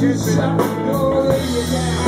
just stop, don't lay you down.